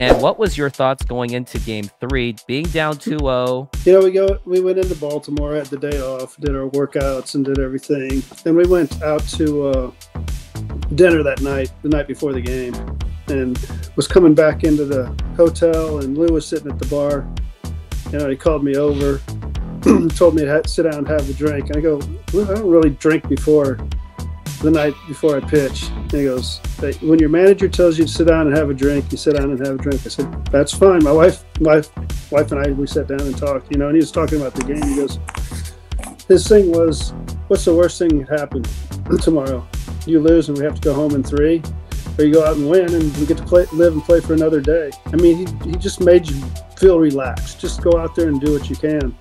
And what was your thoughts going into game three, being down 2 0? You know, we go we went into Baltimore, had the day off, did our workouts and did everything. Then we went out to uh, dinner that night, the night before the game, and was coming back into the hotel and Lou was sitting at the bar. You know, he called me over, told me to sit down and have a drink. And I go, I don't really drink before the night before I pitch. And he goes, hey, when your manager tells you to sit down and have a drink, you sit down and have a drink. I said, that's fine. My wife, my wife and I, we sat down and talked, you know, and he was talking about the game. He goes, his thing was, what's the worst thing that happened tomorrow? You lose and we have to go home in three, or you go out and win and you get to play, live and play for another day. I mean, he, he just made you feel relaxed. Just go out there and do what you can.